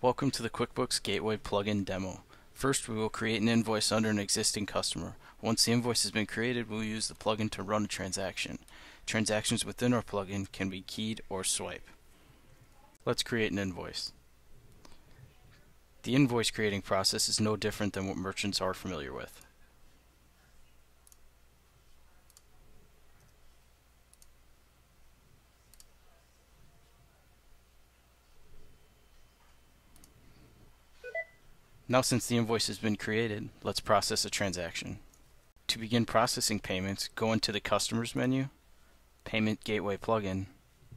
Welcome to the QuickBooks Gateway plugin demo. First, we will create an invoice under an existing customer. Once the invoice has been created, we'll use the plugin to run a transaction. Transactions within our plugin can be keyed or swipe. Let's create an invoice. The invoice creating process is no different than what merchants are familiar with. Now since the invoice has been created, let's process a transaction. To begin processing payments, go into the Customers menu, Payment Gateway plugin,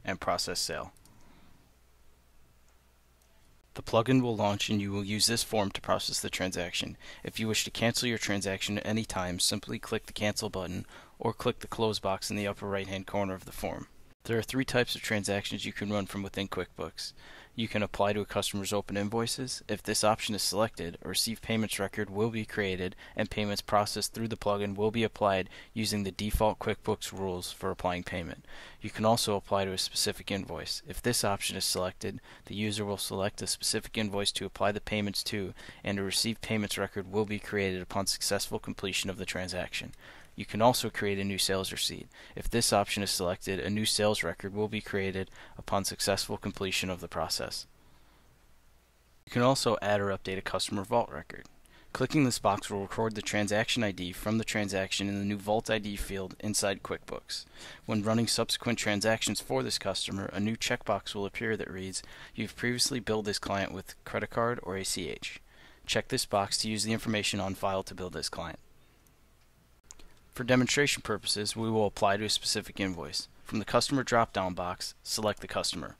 and Process Sale. The plugin will launch and you will use this form to process the transaction. If you wish to cancel your transaction at any time, simply click the Cancel button or click the Close box in the upper right hand corner of the form. There are three types of transactions you can run from within QuickBooks. You can apply to a customer's open invoices. If this option is selected, a receive payments record will be created and payments processed through the plugin will be applied using the default QuickBooks rules for applying payment. You can also apply to a specific invoice. If this option is selected, the user will select a specific invoice to apply the payments to and a receive payments record will be created upon successful completion of the transaction. You can also create a new sales receipt. If this option is selected, a new sales record will be created upon successful completion of the process. You can also add or update a customer vault record. Clicking this box will record the transaction ID from the transaction in the new Vault ID field inside QuickBooks. When running subsequent transactions for this customer, a new checkbox will appear that reads, You've previously billed this client with credit card or ACH. Check this box to use the information on file to bill this client. For demonstration purposes, we will apply to a specific invoice. From the Customer drop-down box, select the customer.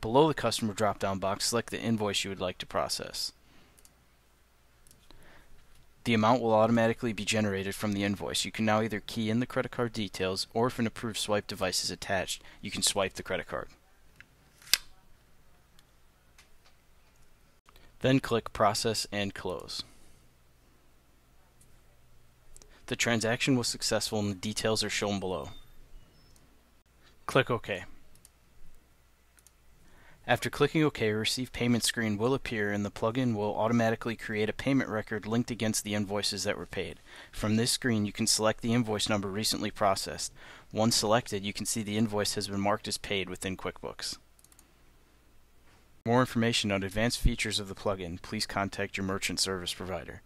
Below the Customer drop-down box, select the invoice you would like to process. The amount will automatically be generated from the invoice. You can now either key in the credit card details, or if an approved swipe device is attached, you can swipe the credit card. Then click Process and Close. The transaction was successful and the details are shown below. Click OK. After clicking OK, a Receive Payment screen will appear and the plugin will automatically create a payment record linked against the invoices that were paid. From this screen, you can select the invoice number recently processed. Once selected, you can see the invoice has been marked as paid within QuickBooks. For more information on advanced features of the plugin, please contact your merchant service provider.